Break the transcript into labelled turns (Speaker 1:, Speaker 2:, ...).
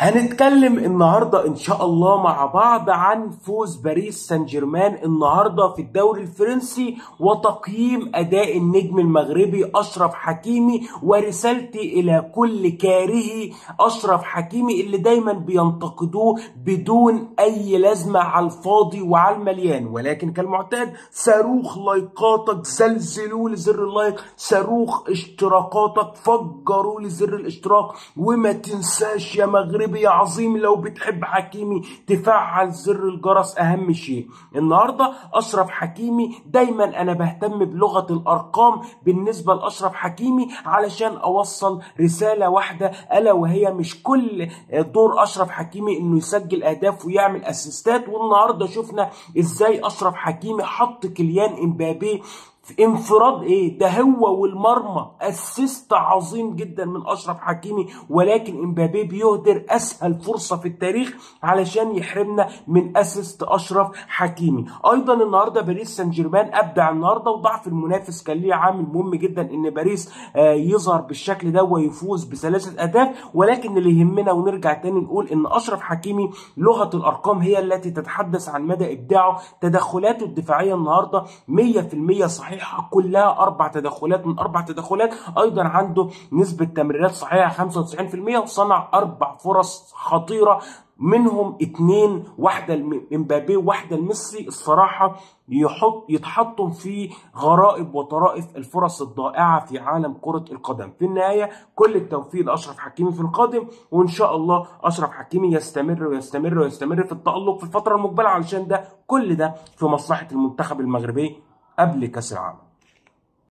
Speaker 1: هنتكلم النهارده إن شاء الله مع بعض عن فوز باريس سان جيرمان النهارده في الدوري الفرنسي وتقييم أداء النجم المغربي أشرف حكيمي ورسالتي إلى كل كارهي أشرف حكيمي اللي دايما بينتقدوه بدون أي لازمة على الفاضي وعلى المليان. ولكن كالمعتاد صاروخ لايكاتك زلزلوا لزر ال like صاروخ اشتراكاتك فجروا لزر الاشتراك وما تنساش يا مغربي عظيم لو بتحب حكيمي تفعل زر الجرس أهم شيء. النهارده أشرف حكيمي دايما أنا بهتم بلغة الأرقام بالنسبة لأشرف حكيمي علشان أوصل رسالة واحدة ألا وهي مش كل دور أشرف حكيمي إنه يسجل أهداف ويعمل أسيستات. والنهاردة شفنا إزاي أشرف حكيمي حط كيليان إمبابي في انفراد إيه؟ ده هو والمرمى. assist عظيم جدا من أشرف حكيمي ولكن إمبابي بيهدر أسهل فرصة في التاريخ علشان يحرمنا من أسيست أشرف حكيمي. أيضا النهارده باريس سان جيرمان أبدع النهارده وضعف المنافس كان ليه عامل مهم جدا إن باريس آه يظهر بالشكل ده ويفوز بثلاثة أهداف. ولكن اللي يهمنا ونرجع تاني نقول إن أشرف حكيمي لغة الأرقام هي التي تتحدث عن مدى إبداعه تدخلاته الدفاعية النهارده 100% صحيح صحيحة كلها أربع تدخلات من أربع تدخلات. أيضا عنده نسبة تمريرات صحيحة 95% وصنع أربع فرص خطيرة منهم اتنين واحدة لمبابي واحدة لميسي. الصراحة يحط يتحطم في غرائب وطرائف الفرص الضائعة في عالم كرة القدم. في النهاية كل التوفيق لأشرف حكيمي في القادم وإن شاء الله أشرف حكيمي يستمر ويستمر ويستمر في التألق في الفترة المقبلة. علشان ده كل ده في مصلحة المنتخب المغربي قبل كاس العالم